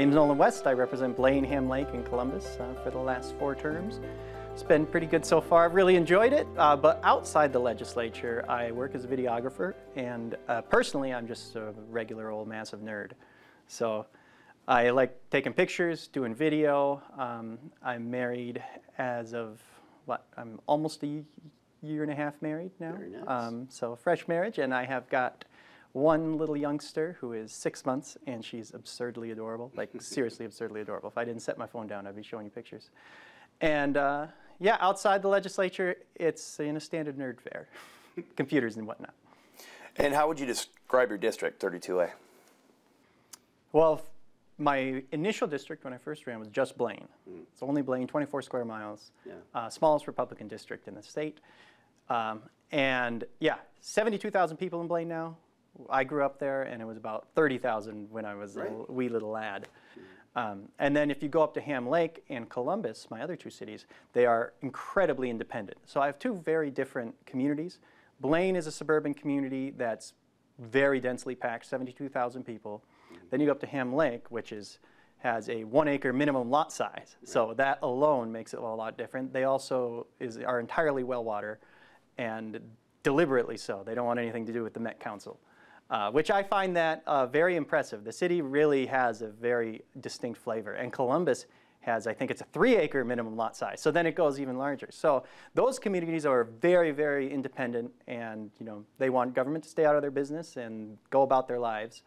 name's Nolan West. I represent Blaine, Ham Lake, in Columbus uh, for the last four terms. It's been pretty good so far. I've really enjoyed it. Uh, but outside the legislature, I work as a videographer, and uh, personally, I'm just a regular old massive nerd. So I like taking pictures, doing video. Um, I'm married as of what? I'm almost a year and a half married now. Nice. Um, so fresh marriage, and I have got one little youngster who is six months, and she's absurdly adorable, like seriously absurdly adorable. If I didn't set my phone down, I'd be showing you pictures. And uh, yeah, outside the legislature, it's in a standard nerd fare, computers and whatnot. And how would you describe your district, 32A? Well, my initial district when I first ran was just Blaine. Mm. It's only Blaine, 24 square miles, Yeah. uh, smallest Republican district in the state. Um, and yeah, 72,000 people in Blaine now. I grew up there, and it was about 30,000 when I was a Right. l- wee little lad. Um, and then if you go up to Ham Lake and Columbus, my other two cities, they are incredibly independent. So I have two very different communities. Blaine is a suburban community that's very densely packed, 72,000 people. Then you go up to Ham Lake, which is has a one acre minimum lot size. So that alone makes it a lot different. They also is, are entirely well water and deliberately so. They don't want anything to do with the Met Council, uh, which I find that uh, very impressive. The city really has a very distinct flavor, and Columbus has, I think it's a three acre minimum lot size. So then it goes even larger. So those communities are very, very independent, and you know they want government to stay out of their business and go about their lives.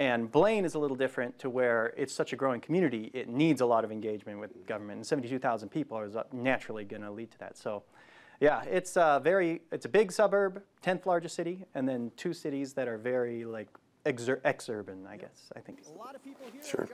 And Blaine is a little different to where it's such a growing community, it needs a lot of engagement with government. And 72,000 people is naturally going to lead to that. So, yeah, it's a very, it's a big suburb, 10th largest city, and then two cities that are very like exur- exurban, I guess, I think. Sure.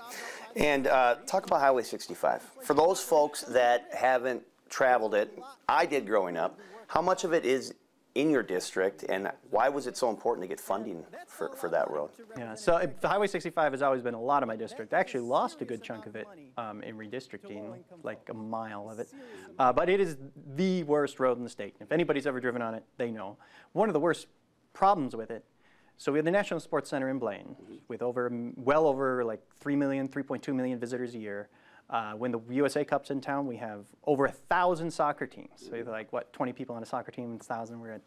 And uh, talk about Highway 65. For those folks that haven't traveled it, I did growing up. How much of it is in your district, and why was it so important to get funding for, for that road? Yeah, so the Highway 65 has always been a lot of my district. I actually lost a good chunk of it um, in redistricting, like a mile of it. Uh, but it is the worst road in the state. If anybody's ever driven on it, they know. One of the worst problems with it, so we have the National Sports Center in Blaine with over, well over like 3 million, 3.2 million visitors a year. Uh, when the USA Cup's in town, we have over a thousand soccer teams. So like, what, 20 people on a soccer team, 1,000, we're at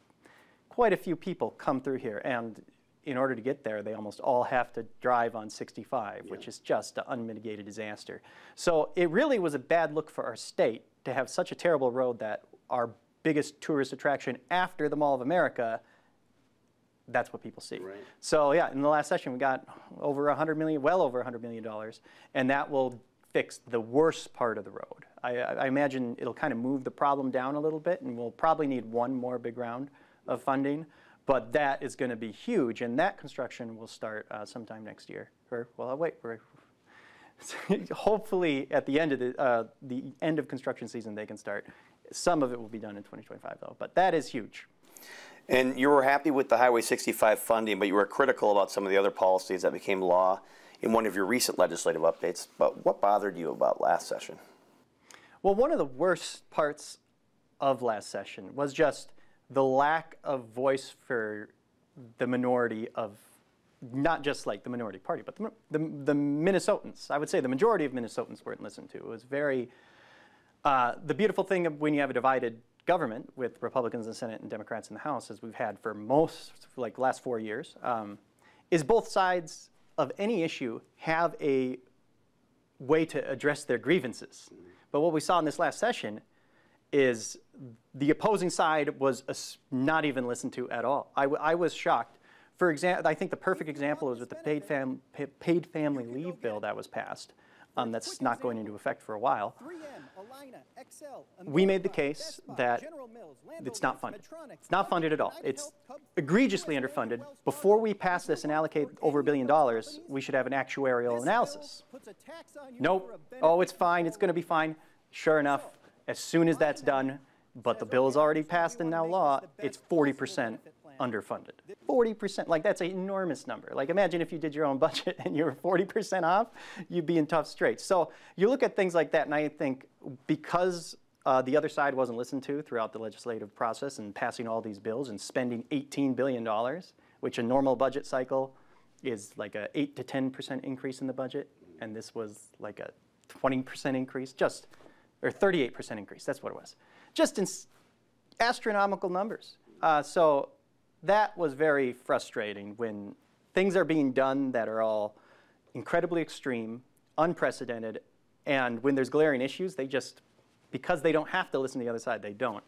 quite a few people come through here, and in order to get there, they almost all have to drive on 65, which is just an unmitigated disaster. So it really was a bad look for our state to have such a terrible road that our biggest tourist attraction after the Mall of America, that's what people see. Right. So yeah, in the last session, we got over 100 million, well over 100 million dollars, and that will fix the worst part of the road. I, I imagine it'll kind of move the problem down a little bit, and we'll probably need one more big round of funding, but that is going to be huge, and that construction will start uh, sometime next year. Or well, wait, we're, hopefully at the end of the uh, the end of construction season they can start. Some of it will be done in 2025 though, but that is huge. And you were happy with the Highway 65 funding, but you were critical about some of the other policies that became law in one of your recent legislative updates. But what bothered you about last session? Well, one of the worst parts of last session was just the lack of voice for the minority of not just like the minority party, but the, the, the Minnesotans. I would say the majority of Minnesotans weren't listened to. It was very, uh, the beautiful thing of when you have a divided government with Republicans in the Senate and Democrats in the House, as we've had for most, like last four years, um, is both sides of any issue have a way to address their grievances. But what we saw in this last session is the opposing side was as- not even listened to at all. I was shocked. For example, I think the perfect example is with the paid, fam- paid family leave bill that was passed. Um, that's not going into effect for a while. We made the case that it's not funded. It's not funded at all. It's egregiously underfunded. Before we pass this and allocate over a billion dollars, we should have an actuarial analysis. Nope. Oh, it's fine. It's going to be fine. Sure enough, as soon as that's done, but the bill is already passed and now law, it's 40% underfunded. 40%. Like, that's an enormous number. Like, imagine if you did your own budget and you were 40% off, you'd be in tough straits. So you look at things like that, and I think because uh, the other side wasn't listened to throughout the legislative process and passing all these bills and spending $18 billion, which a normal budget cycle is like a 8 to 10% increase in the budget and this was like a 20% increase, just, or 38% increase, that's what it was. Just in astronomical numbers. Uh, so that was very frustrating when things are being done that are all incredibly extreme, unprecedented, and when there's glaring issues, they just, because they don't have to listen to the other side, they don't.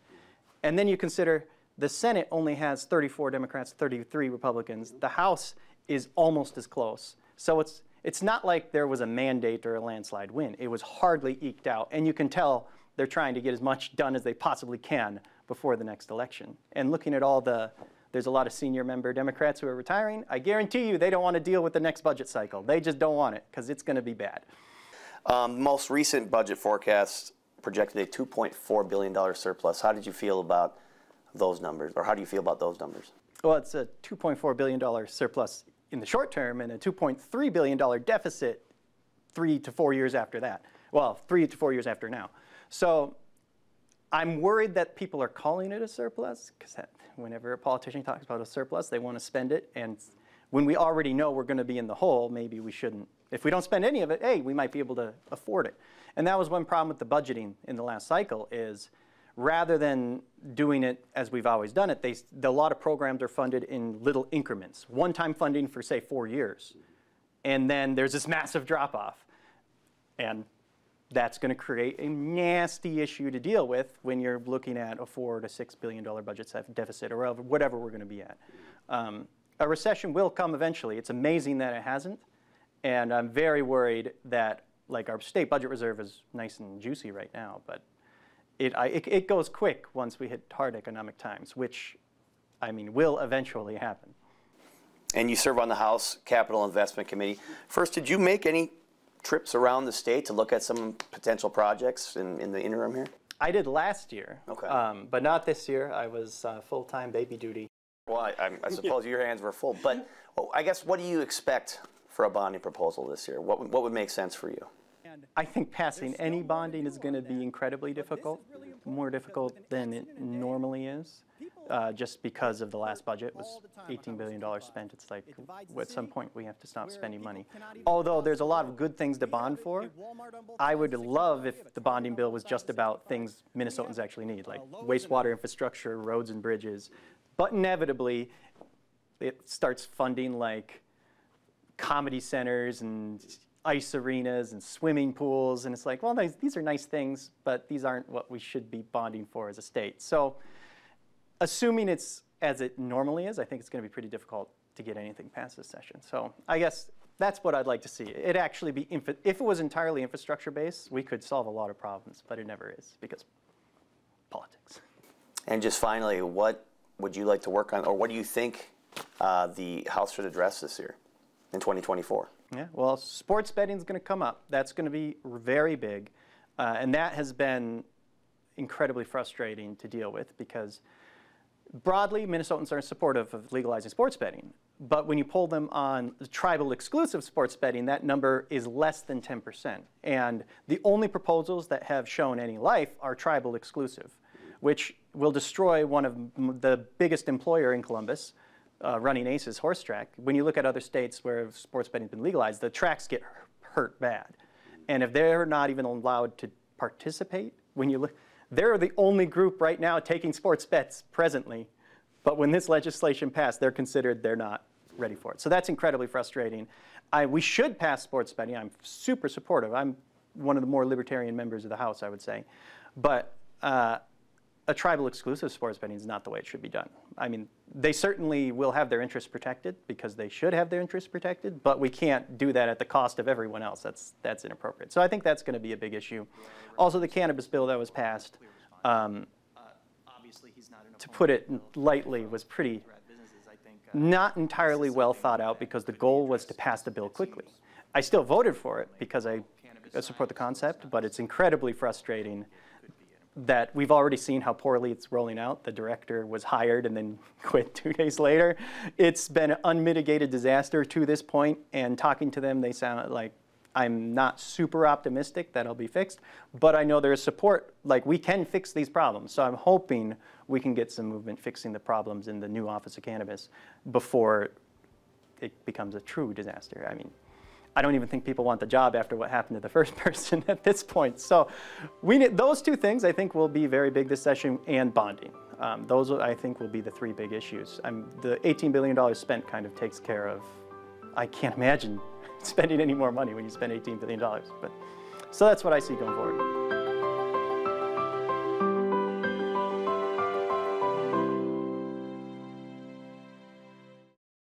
And then you consider the Senate only has 34 Democrats, 33 Republicans. The House is almost as close. So it's, it's not like there was a mandate or a landslide win. It was hardly eked out. And you can tell they're trying to get as much done as they possibly can before the next election. And looking at all the, there's a lot of senior member Democrats who are retiring. I guarantee you they don't want to deal with the next budget cycle. They just don't want it because it's going to be bad. Um, most recent budget forecast projected a $2.4 billion surplus. How did you feel about those numbers, or how do you feel about those numbers? Well, it's a $2.4 billion surplus in the short term and a $2.3 billion deficit three to four years after that. Well, three to four years after now. So I'm worried that people are calling it a surplus because whenever a politician talks about a surplus, they want to spend it. And when we already know we're going to be in the hole, maybe we shouldn't. If we don't spend any of it, hey, we might be able to afford it. And that was one problem with the budgeting in the last cycle is rather than doing it as we've always done it, they, a lot of programs are funded in little increments, one-time funding for, say, four years. And then there's this massive drop-off. And that's going to create a nasty issue to deal with when you're looking at a four to six billion dollar budget deficit or whatever we're going to be at. Um, a recession will come eventually. It's amazing that it hasn't, and I'm very worried that like our state budget reserve is nice and juicy right now, but it, I, it, it goes quick once we hit hard economic times, which I mean will eventually happen. And you serve on the House Capital Investment Committee. First, did you make any trips around the state to look at some potential projects in, in the interim here? I did last year, Okay. um, but not this year. I was uh, full-time baby duty. Well, I, I, I suppose your hands were full, but well, I guess what do you expect for a bonding proposal this year? What, what would make sense for you? I think passing any bonding is going to be incredibly difficult, more difficult than it normally is, uh, just because of the last budget was $18 billion spent. It's like, at some point, we have to stop spending money. Although there's a lot of good things to bond for, I would love if the bonding bill was just about things Minnesotans actually need, like wastewater infrastructure, roads and bridges. But inevitably, it starts funding like comedy centers and ice arenas and swimming pools. And it's like, well, these, these are nice things, but these aren't what we should be bonding for as a state. So assuming it's as it normally is, I think it's going to be pretty difficult to get anything passed this session. So I guess that's what I'd like to see. It actually be, if it was entirely infrastructure based, we could solve a lot of problems, but it never is because politics. And just finally, what would you like to work on, or what do you think uh, the House should address this year in 2024? Yeah, well, sports betting is going to come up. That's going to be very big. Uh, and that has been incredibly frustrating to deal with because broadly, Minnesotans are supportive of legalizing sports betting. But when you pull them on the tribal exclusive sports betting, that number is less than 10%. And the only proposals that have shown any life are tribal exclusive, which will destroy one of the biggest employer in Columbus, uh, running Aces horse track. When you look at other states where sports betting has been legalized, the tracks get hurt bad. And if they're not even allowed to participate, when you look, they're the only group right now taking sports bets presently. But when this legislation passed, they're considered they're not ready for it. So that's incredibly frustrating. I, we should pass sports betting. I'm super supportive. I'm one of the more libertarian members of the House, I would say. But uh, a tribal exclusive sports betting is not the way it should be done. I mean, they certainly will have their interests protected because they should have their interests protected, but we can't do that at the cost of everyone else. That's, that's inappropriate. So I think that's going to be a big issue. Also, the cannabis bill that was passed, um, to put it lightly, was pretty not entirely well thought out because the goal was to pass the bill quickly. I still voted for it because I support the concept, but it's incredibly frustrating that we've already seen how poorly it's rolling out. The director was hired and then quit two days later. It's been an unmitigated disaster to this point, and talking to them, they sound like I'm not super optimistic that it'll be fixed, but I know there's support, like we can fix these problems. So I'm hoping we can get some movement fixing the problems in the new Office of Cannabis before it becomes a true disaster. I mean, I don't even think people want the job after what happened to the first person at this point. So we those two things I think will be very big this session and bonding. Um, those I think will be the three big issues. I'm, the $18 billion spent kind of takes care of, I can't imagine spending any more money when you spend $18 billion. But, so that's what I see going forward.